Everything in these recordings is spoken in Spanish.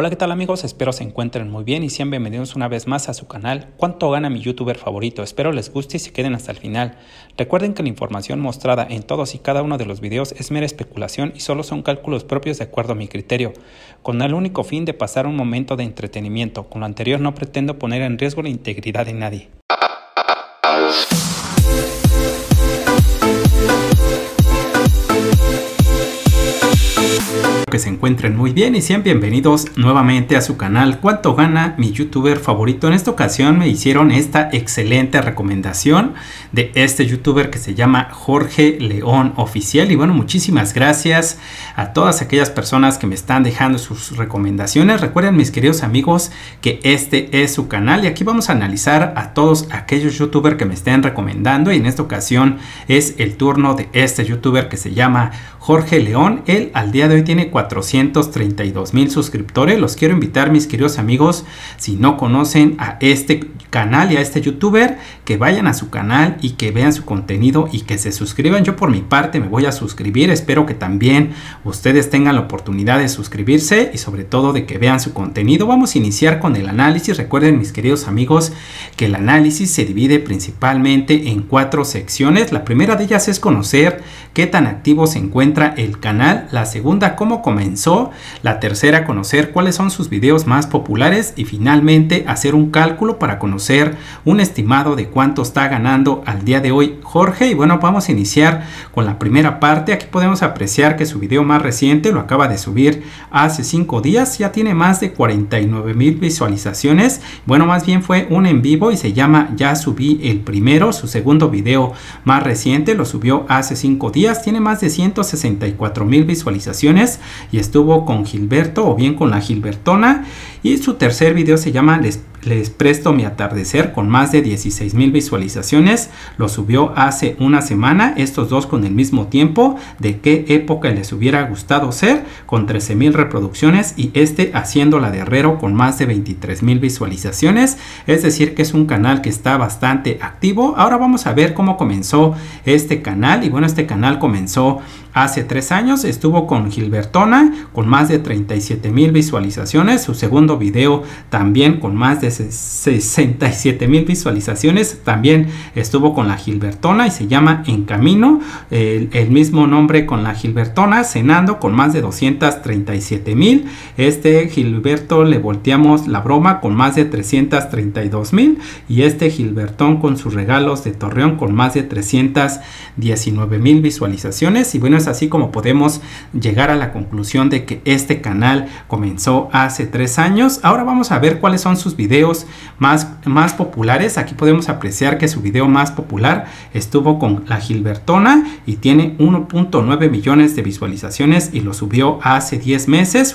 Hola, ¿qué tal amigos? Espero se encuentren muy bien y sean bienvenidos una vez más a su canal ¿Cuánto gana mi youtuber favorito? Espero les guste y se queden hasta el final. Recuerden que la información mostrada en todos y cada uno de los videos es mera especulación y solo son cálculos propios de acuerdo a mi criterio, con el único fin de pasar un momento de entretenimiento. Con lo anterior no pretendo poner en riesgo la integridad de nadie. Se encuentren muy bien y sean bienvenidos nuevamente a su canal ¿Cuánto gana mi youtuber favorito? En esta ocasión me hicieron esta excelente recomendación de este youtuber que se llama Jorge León Oficial y bueno, muchísimas gracias a todas aquellas personas que me están dejando sus recomendaciones. Recuerden mis queridos amigos que este es su canal y aquí vamos a analizar a todos aquellos youtubers que me estén recomendando y en esta ocasión es el turno de este youtuber que se llama Jorge León. Él al día de hoy tiene 432 mil suscriptores. Los quiero invitar, mis queridos amigos, si no conocen a este canal y a este youtuber, que vayan a su canal y que vean su contenido y que se suscriban. Yo por mi parte me voy a suscribir. Espero que también ustedes tengan la oportunidad de suscribirse y sobre todo de que vean su contenido. Vamos a iniciar con el análisis. Recuerden, mis queridos amigos, que el análisis se divide principalmente en cuatro secciones. La primera de ellas es conocer qué tan activo se encuentra el canal. La segunda, cómo comenzó, la tercera conocer cuáles son sus videos más populares y finalmente hacer un cálculo para conocer un estimado de cuánto está ganando al día de hoy Jorge. Y bueno vamos a iniciar con la primera parte. Aquí podemos apreciar que su video más reciente lo acaba de subir hace cinco días. Ya tiene más de 49 mil visualizaciones. Bueno más bien fue un en vivo y se llama ya subí el primero. Su segundo video más reciente lo subió hace cinco días. Tiene más de 164 mil visualizaciones y estuvo con Gilberto o bien con la Gilbertona y su tercer video se llama Les, presto mi atardecer con más de 16 mil visualizaciones. Lo subió hace una semana, estos dos con el mismo tiempo. ¿De qué época les hubiera gustado ser? Con 13 mil reproducciones y este haciendo la de Herrero con más de 23 mil visualizaciones. Es decir que es un canal que está bastante activo. Ahora vamos a ver cómo comenzó este canal. Y bueno, este canal comenzó hace tres años. Estuvo con Gilbertona con más de 37 mil visualizaciones. Su segundo video también con más de 67 mil visualizaciones. También estuvo con la Gilbertona y se llama En Camino. El, mismo nombre con la Gilbertona, cenando con más de 237 mil. Este Gilberto le volteamos la broma con más de 332 mil. Y este Gilbertón con sus regalos de Torreón con más de 319 mil visualizaciones. Y bueno, es así como podemos llegar a la conclusión de que este canal comenzó hace tres años. Ahora vamos a ver cuáles son sus videos más, más populares. Aquí podemos apreciar que su video más popular estuvo con la Gilbertona y tiene 1.9 millones de visualizaciones y lo subió hace 10 meses.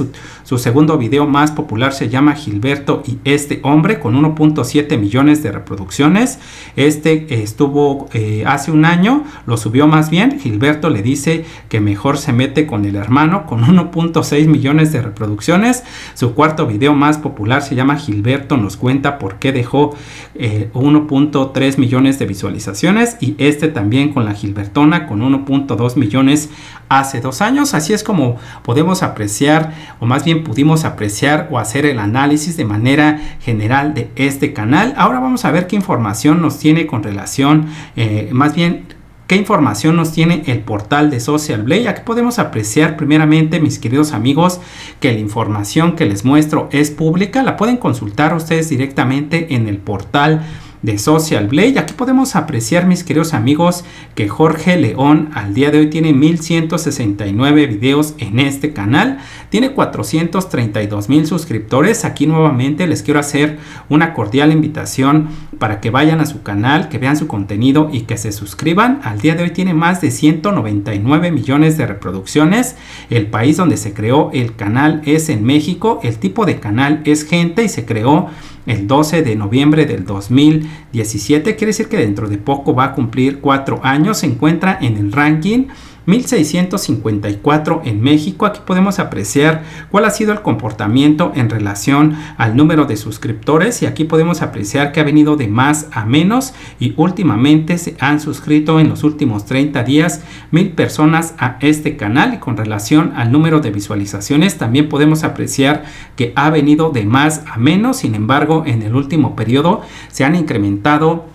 Su, segundo video más popular se llama Gilberto y este hombre con 1.7 millones de reproducciones. Este estuvo eh, hace un año, lo subió más bien. Gilberto le dice que mejor se mete con el hermano con 1.6 millones de reproducciones. Su cuarto video más popular se llama Gilberto nos cuenta por qué dejó eh, 1.3 millones de visualizaciones y este también con la Gilbertona con 1.2 millones hace dos años. Así es como podemos apreciar o más bien pudimos apreciar o hacer el análisis de manera general de este canal. Ahora vamos a ver qué información nos tiene con relación, eh, más bien ¿Qué información nos tiene el portal de Social Blade? Aquí podemos apreciar primeramente, mis queridos amigos, que la información que les muestro es pública. La pueden consultar ustedes directamente en el portal de Social Blade. Aquí podemos apreciar, mis queridos amigos, que Jorge León al día de hoy tiene 1169 videos en este canal. Tiene 432 mil suscriptores. Aquí nuevamente les quiero hacer una cordial invitación para que vayan a su canal, que vean su contenido y que se suscriban. Al día de hoy tiene más de 199 millones de reproducciones. El país donde se creó el canal es en México. El tipo de canal es gente y se creó el 12 de noviembre del 2017. Quiere decir que dentro de poco va a cumplir cuatro años. Se encuentra en el ranking 1654 en México. Aquí podemos apreciar cuál ha sido el comportamiento en relación al número de suscriptores y aquí podemos apreciar que ha venido de más a menos y últimamente se han suscrito en los últimos 30 días mil personas a este canal y con relación al número de visualizaciones también podemos apreciar que ha venido de más a menos. Sin embargo, en el último periodo se han incrementado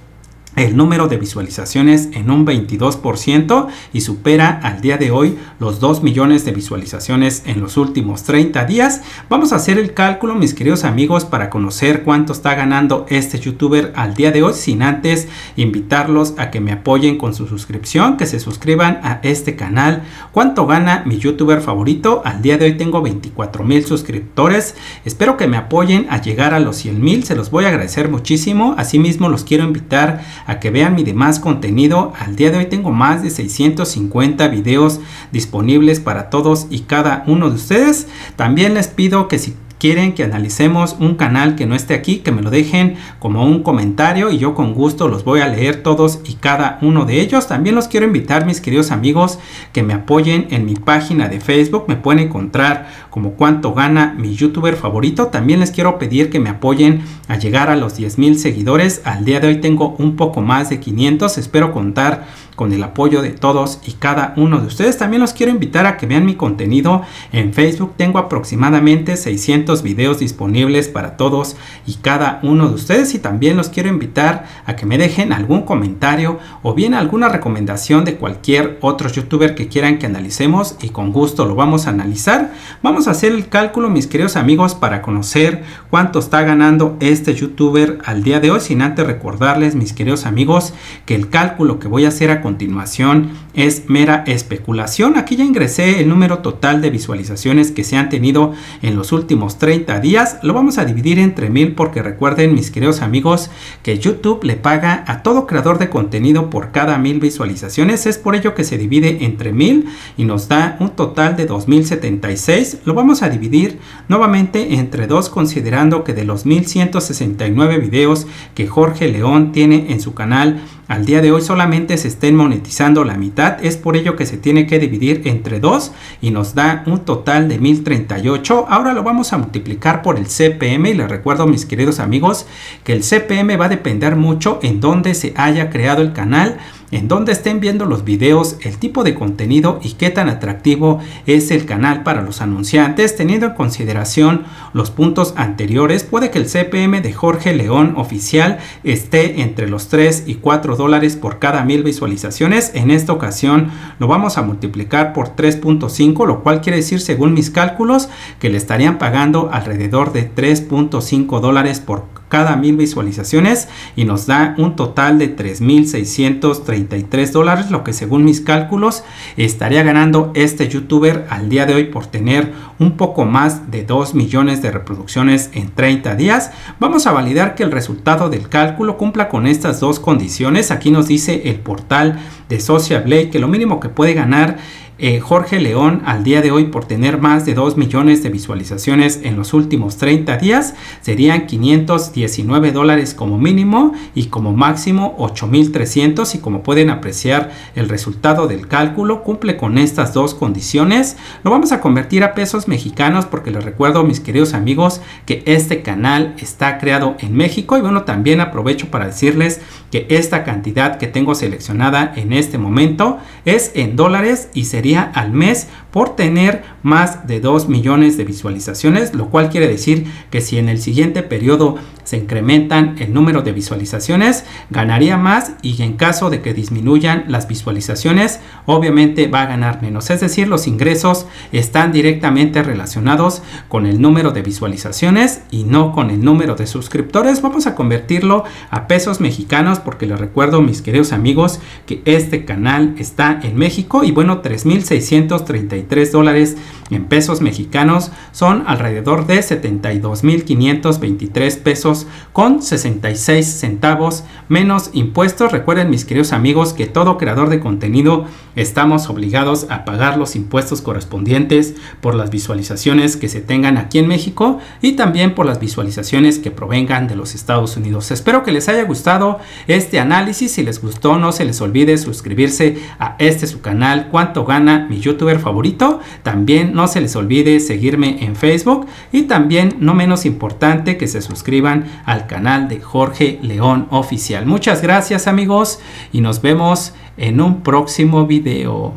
el número de visualizaciones en un 22% y supera al día de hoy los 2 millones de visualizaciones en los últimos 30 días. Vamos a hacer el cálculo, mis queridos amigos, para conocer cuánto está ganando este youtuber al día de hoy, sin antes invitarlos a que me apoyen con su suscripción, que se suscriban a este canal. ¿Cuánto gana mi youtuber favorito? Al día de hoy tengo 24 mil suscriptores. Espero que me apoyen a llegar a los 100 mil, se los voy a agradecer muchísimo. Asimismo, los quiero invitar a que vean mi demás contenido. Al día de hoy tengo más de 650 videos disponibles para todos y cada uno de ustedes. También les pido que si quieren que analicemos un canal que no esté aquí, que me lo dejen como un comentario y yo con gusto los voy a leer todos y cada uno de ellos. También los quiero invitar, mis queridos amigos, que me apoyen en mi página de Facebook. Me pueden encontrar como cuánto gana mi youtuber favorito. También les quiero pedir que me apoyen a llegar a los 10 mil seguidores. Al día de hoy tengo un poco más de 500. Espero contar con el apoyo de todos y cada uno de ustedes. También los quiero invitar a que vean mi contenido en Facebook. Tengo aproximadamente 600 videos disponibles para todos y cada uno de ustedes. Y también los quiero invitar a que me dejen algún comentario o bien alguna recomendación de cualquier otro youtuber que quieran que analicemos y con gusto lo vamos a analizar. Vamos a hacer el cálculo, mis queridos amigos, para conocer cuánto está ganando este youtuber al día de hoy. Sin antes recordarles, mis queridos amigos, que el cálculo que voy a hacer a continuación es mera especulación. Aquí ya ingresé el número total de visualizaciones que se han tenido en los últimos 30 días. Lo vamos a dividir entre mil porque recuerden mis queridos amigos que YouTube le paga a todo creador de contenido por cada mil visualizaciones. Es por ello que se divide entre mil y nos da un total de 2076. Lo vamos a dividir nuevamente entre dos considerando que de los 1169 videos que Jorge León tiene en su canal al día de hoy solamente se estén monetizando la mitad, es por ello que se tiene que dividir entre dos y nos da un total de 1038. Ahora lo vamos a multiplicar por el CPM y les recuerdo mis queridos amigos que el CPM va a depender mucho en dónde se haya creado el canal en donde estén viendo los videos, el tipo de contenido y qué tan atractivo es el canal para los anunciantes, teniendo en consideración los puntos anteriores, puede que el CPM de Jorge León oficial esté entre los 3 y 4 dólares por cada mil visualizaciones. En esta ocasión lo vamos a multiplicar por 3.5, lo cual quiere decir, según mis cálculos, que le estarían pagando alrededor de 3.5 dólares por cada mil visualizaciones y nos da un total de 3.633 dólares, lo que según mis cálculos estaría ganando este youtuber al día de hoy por tener un poco más de 2 millones de reproducciones en 30 días. Vamos a validar que el resultado del cálculo cumpla con estas dos condiciones. Aquí nos dice el portal de Social Blade que lo mínimo que puede ganar eh, Jorge León al día de hoy por tener más de 2 millones de visualizaciones en los últimos 30 días serían 519 dólares como mínimo y como máximo 8300 y como pueden apreciar el resultado del cálculo cumple con estas dos condiciones. Lo vamos a convertir a pesos mexicanos porque les recuerdo mis queridos amigos que este canal está creado en México y bueno también aprovecho para decirles que esta cantidad que tengo seleccionada en este momento es en dólares y sería al mes por tener más de 2 millones de visualizaciones, lo cual quiere decir que si en el siguiente periodo se incrementan el número de visualizaciones, ganaría más y en caso de que disminuyan las visualizaciones, obviamente va a ganar menos. Es decir, los ingresos están directamente relacionados con el número de visualizaciones y no con el número de suscriptores. Vamos a convertirlo a pesos mexicanos porque les recuerdo, mis queridos amigos, que este canal está en México y bueno, 3.633 dólares en pesos mexicanos son alrededor de 72.523 con 66 centavos menos impuestos. Recuerden mis queridos amigos que todo creador de contenido estamos obligados a pagar los impuestos correspondientes por las visualizaciones que se tengan aquí en México y también por las visualizaciones que provengan de los Estados Unidos. Espero que les haya gustado este análisis. Si les gustó no se les olvide suscribirse a este su canal Cuánto gana mi youtuber favorito. También no se les olvide seguirme en Facebook y también no menos importante que se suscriban al canal de Jorge León Oficial. Muchas gracias amigos y nos vemos en un próximo video.